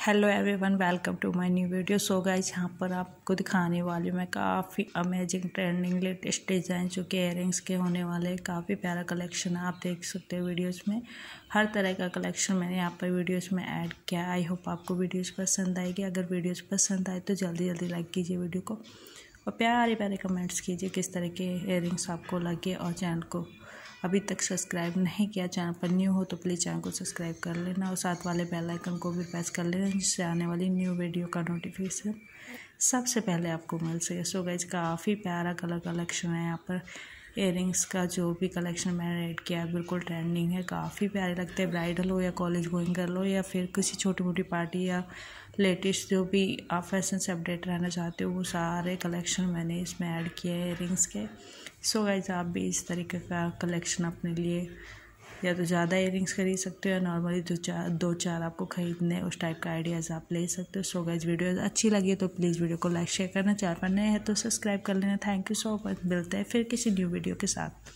Hello everyone welcome to my new video so guys यहाँ पर आपको दिखाने वाली मैं काफ़ी अमेजिंग ट्रेंडिंग लेटेस्ट डिज़ाइन जो कि एयरिंग्स के होने वाले काफ़ी प्यारा कलेक्शन है, आप देख सकते हो वीडियोस में। हर तरह का कलेक्शन मैंने यहाँ पर वीडियोस में ऐड किया आई होप आपको वीडियोस पसंद आएगी। अगर वीडियोज़ पसंद आए तो जल्दी जल्दी लाइक कीजिए वीडियो को। और प्यारे प्यारे कमेंट्स कीजिए किस तरह के एयरिंग्स आपको लगे और चैनल को। अभी तक सब्सक्राइब नहीं किया, चैनल पर न्यू हो तो प्लीज़ चैनल को सब्सक्राइब कर लेना और साथ वाले बेल आइकन को भी प्रेस कर लेना, जिससे आने वाली न्यू वीडियो का नोटिफिकेशन सबसे पहले आपको मिल सके। सो गाइज़ काफ़ी प्यारा कलर कलेक्शन है यहाँ पर। इयरिंग्स का जो भी कलेक्शन मैंने ऐड किया है, बिल्कुल ट्रेंडिंग है, काफ़ी प्यारे लगते हैं। ब्राइडल हो या कॉलेज गोइंग कर लो या फिर किसी छोटी मोटी पार्टी या लेटेस्ट जो भी आप फ़ैशन से अपडेट रहना चाहते हो, वो सारे कलेक्शन मैंने इसमें ऐड किए हैं इयरिंग्स के। सो so गाइज़ आप भी इस तरीके का कलेक्शन अपने लिए या तो ज़्यादा इयर खरीद सकते हो या नॉर्मली दो चार दो चार आपको खरीदने उस टाइप का आइडियाज़ आप ले सकते हो। सो गाइज़ वीडियो अच्छी लगी तो प्लीज़ वीडियो को लाइक शेयर करना। चार पर नए हैं तो सब्सक्राइब कर लेना। थैंक यू सो मच मिलते हैं फिर किसी न्यू वीडियो के साथ।